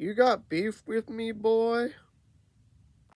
You got beef with me, boy?